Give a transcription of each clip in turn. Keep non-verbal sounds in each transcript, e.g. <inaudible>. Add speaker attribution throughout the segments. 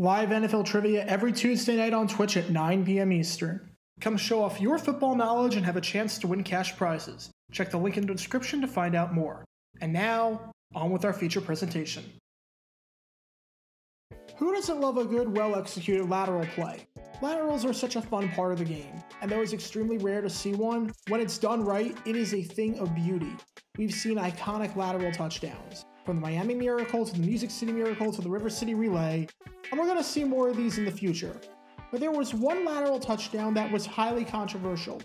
Speaker 1: Live NFL trivia every Tuesday night on Twitch at 9 p.m. Eastern. Come show off your football knowledge and have a chance to win cash prizes. Check the link in the description to find out more. And now, on with our feature presentation. Who doesn't love a good, well executed lateral play? Laterals are such a fun part of the game, and though it's extremely rare to see one, when it's done right, it is a thing of beauty. We've seen iconic lateral touchdowns, from the Miami Miracle to the Music City Miracle to the River City Relay, and we're going to see more of these in the future. But there was one lateral touchdown that was highly controversial.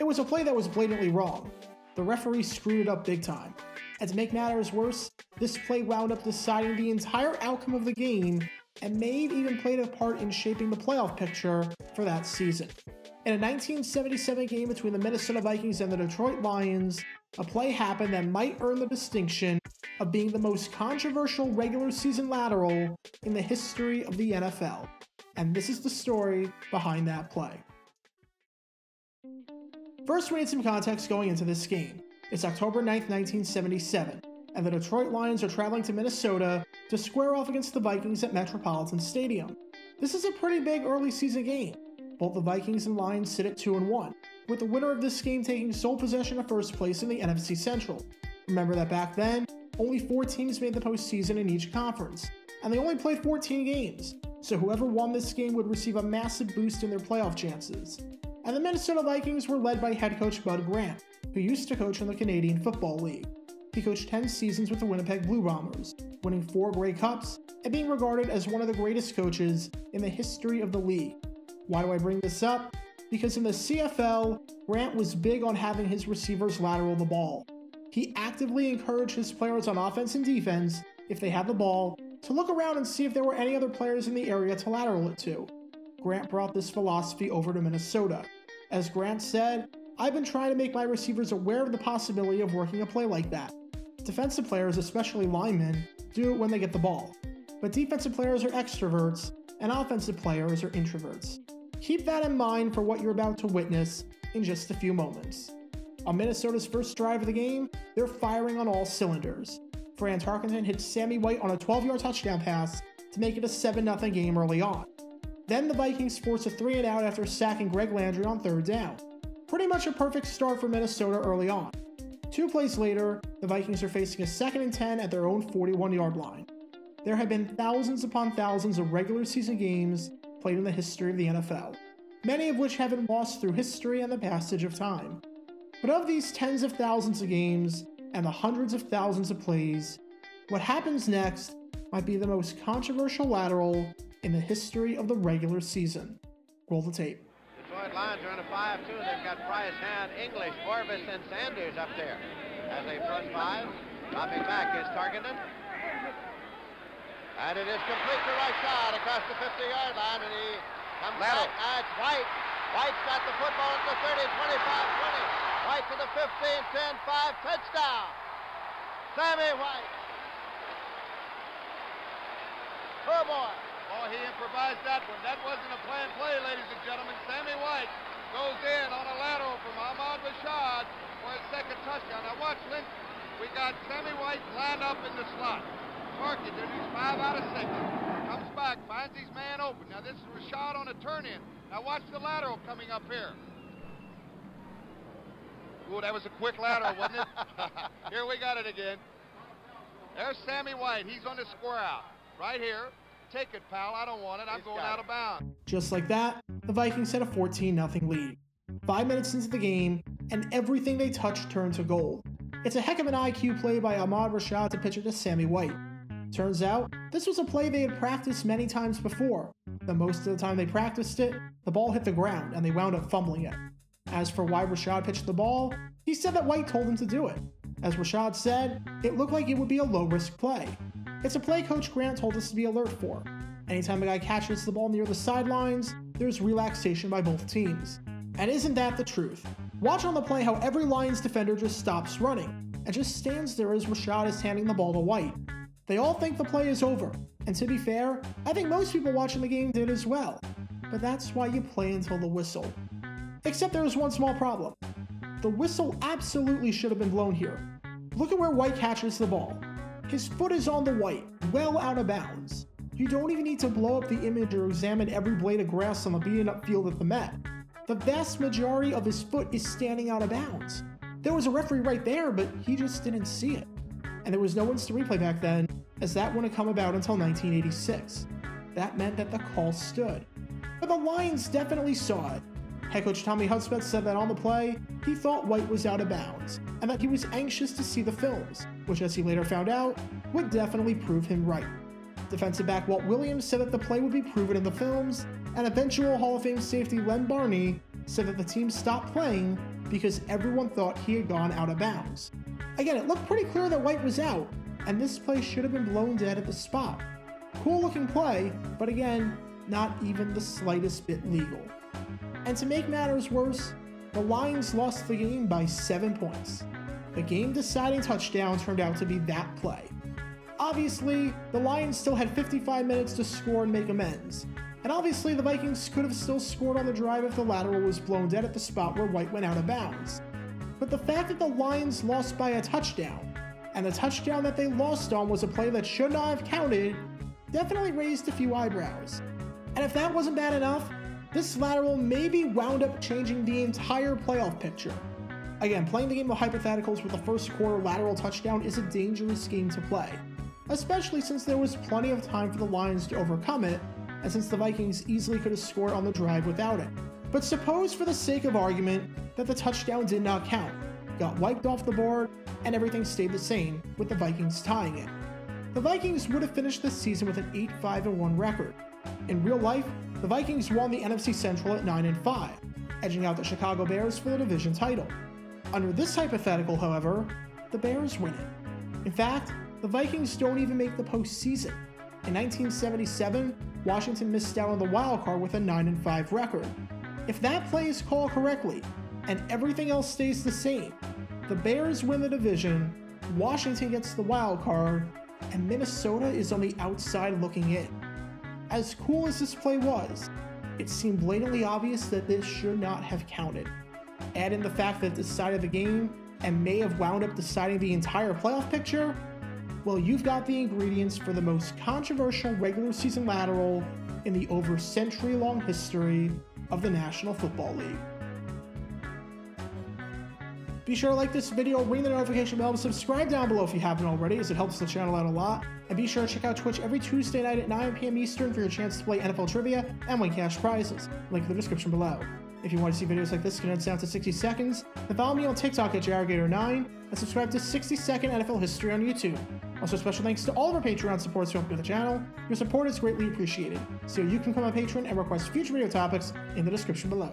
Speaker 1: It was a play that was blatantly wrong. The referee screwed it up big time. And to make matters worse, this play wound up deciding the entire outcome of the game and may have even played a part in shaping the playoff picture for that season. In a 1977 game between the Minnesota Vikings and the Detroit Lions, a play happened that might earn the distinction of being the most controversial regular season lateral in the history of the NFL. And this is the story behind that play. First, we need some context going into this game. It's October 9th, 1977, and the Detroit Lions are traveling to Minnesota to square off against the Vikings at Metropolitan Stadium. This is a pretty big early season game. Both the Vikings and Lions sit at 2 and 1, with the winner of this game taking sole possession of first place in the NFC Central. Remember that back then, only four teams made the postseason in each conference, and they only played 14 games, so whoever won this game would receive a massive boost in their playoff chances. And the Minnesota Vikings were led by head coach Bud Grant, who used to coach in the Canadian Football League. He coached 10 seasons with the Winnipeg Blue Bombers, winning four Grey Cups and being regarded as one of the greatest coaches in the history of the league. Why do I bring this up? Because in the CFL, Grant was big on having his receivers lateral the ball. He actively encouraged his players on offense and defense, if they had the ball, to look around and see if there were any other players in the area to lateral it to. Grant brought this philosophy over to Minnesota. As Grant said, I've been trying to make my receivers aware of the possibility of working a play like that. Defensive players, especially linemen, do it when they get the ball. But defensive players are extroverts, and offensive players are introverts. Keep that in mind for what you're about to witness in just a few moments. On Minnesota's first drive of the game, they're firing on all cylinders. Fran Tarkenton hits Sammy White on a 12 yard touchdown pass to make it a 7 0 game early on. Then the Vikings force a 3 and out after sacking Greg Landry on third down. Pretty much a perfect start for Minnesota early on. Two plays later, the Vikings are facing a second and 10 at their own 41 yard line. There have been thousands upon thousands of regular season games played in the history of the NFL, many of which have been lost through history and the passage of time. But of these tens of thousands of games and the hundreds of thousands of plays, what happens next might be the most controversial lateral in the history of the regular season. Roll the tape.
Speaker 2: Detroit Lions are on a 5-2. They've got Price, Hand, English, Orvis, and Sanders up there as they front five. Dropping back is Tarkenton. And it is complete to Rashad across the 50-yard line, and he comes
Speaker 3: Lateral.
Speaker 2: back. Now it's White. White's got the football at the 30, 25, 20. White to the 15, 10, 5, touchdown. Sammy White. Oh, boy.
Speaker 3: Oh, he improvised that one. That wasn't a planned play, ladies and gentlemen. Sammy White goes in on a lateral from Ahmad Rashad for his second touchdown. Now watch Lynch. We got Sammy White lined up in the slot. Tarkenton, who's five out of six, comes back, finds his man open. Now this is Rashad on a turn in. Now watch the lateral coming up here. Ooh, that was a quick lateral, wasn't it? <laughs> here we got it again. There's Sammy White. He's on the square out. Right here. Take it, pal. I don't want it. I'm
Speaker 2: He's
Speaker 3: going
Speaker 2: got
Speaker 3: out
Speaker 2: it.
Speaker 3: of bounds.
Speaker 1: Just like that, the Vikings had a 14 0 lead. Five minutes into the game, and everything they touched turned to gold. It's a heck of an IQ play by Ahmad Rashad to pitch it to Sammy White. Turns out, this was a play they had practiced many times before, but most of the time they practiced it, the ball hit the ground and they wound up fumbling it. As for why Rashad pitched the ball, he said that White told him to do it. As Rashad said, it looked like it would be a low risk play. It's a play Coach Grant told us to be alert for. Anytime a guy catches the ball near the sidelines, there's relaxation by both teams. And isn't that the truth? Watch on the play how every Lions defender just stops running and just stands there as Rashad is handing the ball to White. They all think the play is over, and to be fair, I think most people watching the game did as well. But that's why you play until the whistle. Except there was one small problem. The whistle absolutely should have been blown here. Look at where White catches the ball. His foot is on the white, well out of bounds. you don't even need to blow up the image or examine every blade of grass on the beaten up field at the Met. The vast majority of his foot is standing out of bounds. There was a referee right there, but he just didn't see it. And there was no instant replay back then, as that wouldn't come about until 1986. That meant that the call stood. But the Lions definitely saw it. Head coach Tommy Hudspeth said that on the play, he thought White was out of bounds, and that he was anxious to see the films, which, as he later found out, would definitely prove him right. Defensive back Walt Williams said that the play would be proven in the films, and eventual Hall of Fame safety Lem Barney said that the team stopped playing because everyone thought he had gone out of bounds. Again, it looked pretty clear that White was out, and this play should have been blown dead at the spot. Cool looking play, but again, not even the slightest bit legal. And to make matters worse, the Lions lost the game by 7 points. The game deciding touchdown turned out to be that play. Obviously, the Lions still had 55 minutes to score and make amends. And obviously, the Vikings could have still scored on the drive if the lateral was blown dead at the spot where White went out of bounds. But the fact that the Lions lost by a touchdown, and the touchdown that they lost on was a play that should not have counted, definitely raised a few eyebrows. And if that wasn't bad enough, this lateral maybe wound up changing the entire playoff picture. Again, playing the game of hypotheticals with a first quarter lateral touchdown is a dangerous game to play, especially since there was plenty of time for the Lions to overcome it, and since the Vikings easily could have scored on the drive without it. But suppose, for the sake of argument, that the touchdown did not count, got wiped off the board, and everything stayed the same, with the Vikings tying it. The Vikings would have finished the season with an 8 5 1 record. In real life, the Vikings won the NFC Central at 9 5, edging out the Chicago Bears for the division title. Under this hypothetical, however, the Bears win it. In fact, the Vikings don't even make the postseason. In 1977, Washington missed out on the wild card with a 9 5 record. If that play is called correctly and everything else stays the same, the Bears win the division, Washington gets the wild card, and Minnesota is on the outside looking in. As cool as this play was, it seemed blatantly obvious that this should not have counted. Add in the fact that it decided the game and may have wound up deciding the entire playoff picture, well, you've got the ingredients for the most controversial regular season lateral in the over century long history of the National Football League. Be sure to like this video, ring the notification bell, and subscribe down below if you haven't already, as it helps the channel out a lot. And be sure to check out Twitch every Tuesday night at 9 p.m. Eastern for your chance to play NFL trivia and win cash prizes. Link in the description below. If you want to see videos like this condensed down to 60 seconds, then follow me on TikTok at JaguarGator9 and subscribe to 60 Second NFL History on YouTube. Also, special thanks to all of our Patreon supporters who help with the channel. Your support is greatly appreciated. So you can become a patron and request future video topics in the description below.